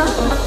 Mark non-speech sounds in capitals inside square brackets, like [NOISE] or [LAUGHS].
아, [LAUGHS]